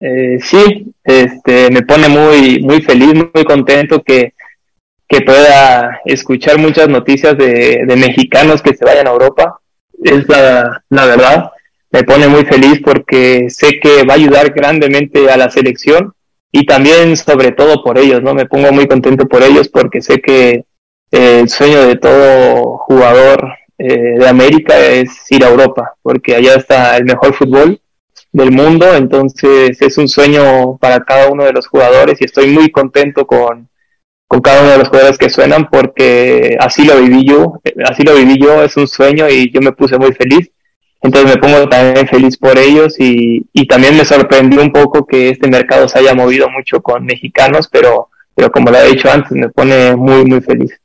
Eh, sí, este, me pone muy, muy feliz, muy contento que, que pueda escuchar muchas noticias de, de mexicanos que se vayan a Europa. Es la, la verdad, me pone muy feliz porque sé que va a ayudar grandemente a la selección y también sobre todo por ellos, ¿no? Me pongo muy contento por ellos porque sé que el sueño de todo jugador eh, de América es ir a Europa, porque allá está el mejor fútbol del mundo, entonces es un sueño para cada uno de los jugadores y estoy muy contento con, con cada uno de los jugadores que suenan porque así lo viví yo, así lo viví yo, es un sueño y yo me puse muy feliz. Entonces me pongo también feliz por ellos y, y también me sorprendió un poco que este mercado se haya movido mucho con mexicanos, pero, pero como lo he dicho antes, me pone muy, muy feliz.